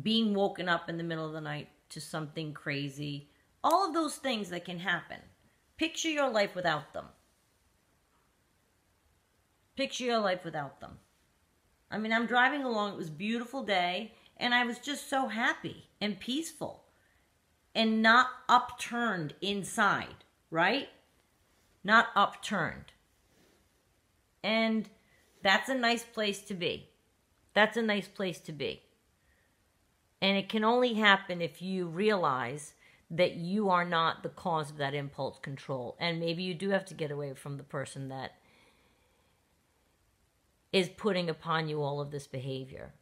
being woken up in the middle of the night to something crazy, all of those things that can happen. Picture your life without them. Picture your life without them. I mean, I'm driving along, it was beautiful day, and I was just so happy and peaceful and not upturned inside, right? Not upturned. And that's a nice place to be. That's a nice place to be. And it can only happen if you realize that you are not the cause of that impulse control. And maybe you do have to get away from the person that is putting upon you all of this behavior.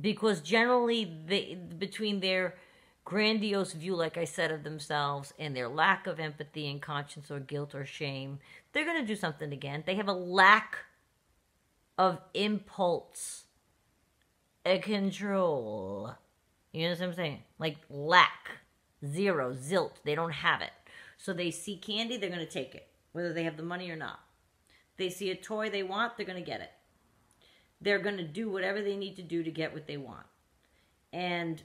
Because generally, they, between their grandiose view, like I said, of themselves and their lack of empathy and conscience or guilt or shame, they're going to do something again. They have a lack of impulse and control. You know what I'm saying? Like lack, zero, zilt. They don't have it. So they see candy, they're going to take it, whether they have the money or not. They see a toy they want, they're going to get it. They're going to do whatever they need to do to get what they want. And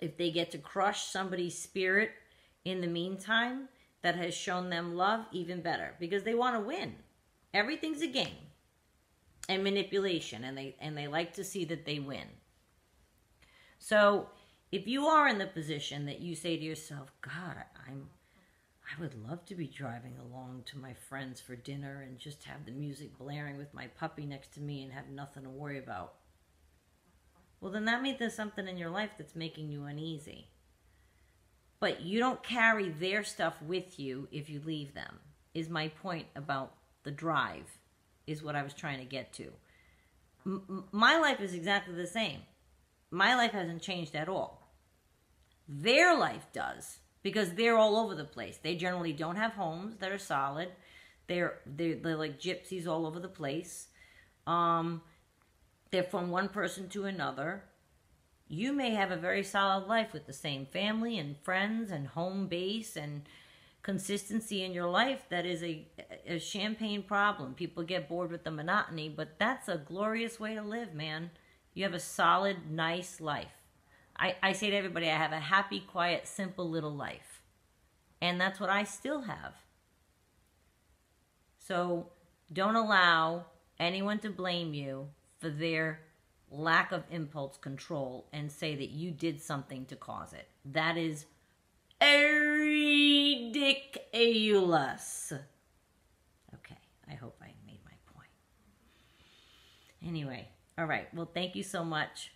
if they get to crush somebody's spirit in the meantime that has shown them love, even better because they want to win. Everything's a game and manipulation and they and they like to see that they win. So, if you are in the position that you say to yourself, "God, I'm I would love to be driving along to my friends for dinner and just have the music blaring with my puppy next to me and have nothing to worry about." Well, then that means there's something in your life that's making you uneasy. But you don't carry their stuff with you if you leave them, is my point about the drive, is what I was trying to get to. M- my life is exactly the same. My life hasn't changed at all. Their life does because they're all over the place. They generally don't have homes that are solid. They're they're, they're like gypsies all over the place. Um, they're from one person to another. You may have a very solid life with the same family and friends and home base and consistency in your life that is a, a champagne problem. People get bored with the monotony, but that's a glorious way to live, man. You have a solid, nice life. I, I say to everybody, I have a happy, quiet, simple little life. And that's what I still have. So don't allow anyone to blame you for their lack of impulse control and say that you did something to cause it. That is ridiculous. Okay, I hope I made my point. Anyway, all right. Well, thank you so much